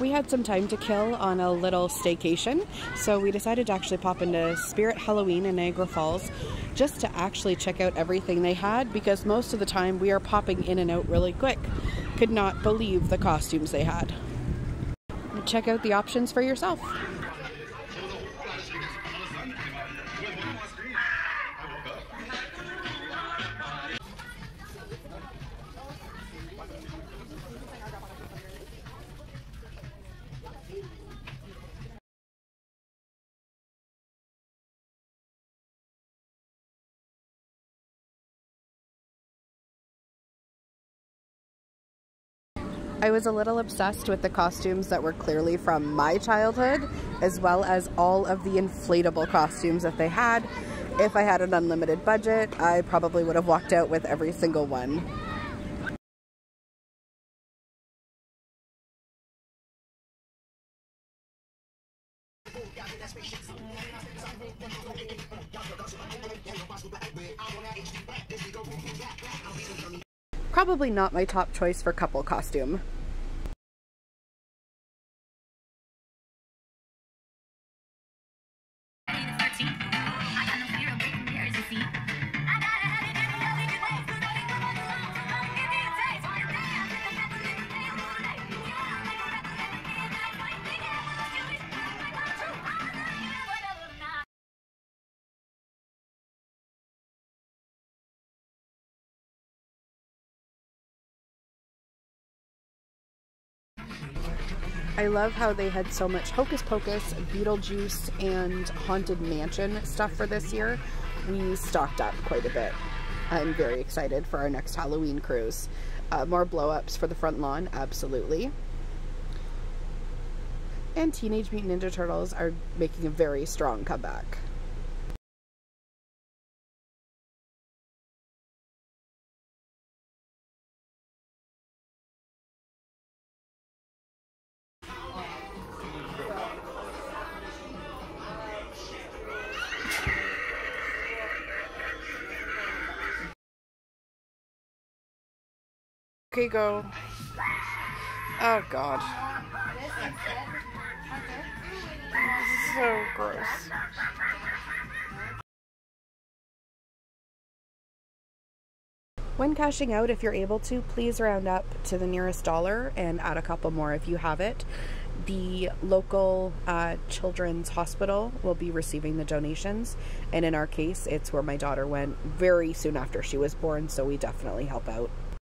We had some time to kill on a little staycation, so we decided to actually pop into Spirit Halloween in Niagara Falls just to actually check out everything they had because most of the time we are popping in and out really quick. Could not believe the costumes they had. Check out the options for yourself. I was a little obsessed with the costumes that were clearly from my childhood, as well as all of the inflatable costumes that they had. If I had an unlimited budget, I probably would have walked out with every single one. Probably not my top choice for couple costume. I love how they had so much Hocus Pocus, Beetlejuice, and Haunted Mansion stuff for this year. We stocked up quite a bit. I'm very excited for our next Halloween cruise. Uh, more blow-ups for the front lawn, absolutely. And Teenage Mutant Ninja Turtles are making a very strong comeback. Okay, go. Oh, God. So gross. When cashing out, if you're able to, please round up to the nearest dollar and add a couple more if you have it. The local uh, children's hospital will be receiving the donations, and in our case, it's where my daughter went very soon after she was born, so we definitely help out.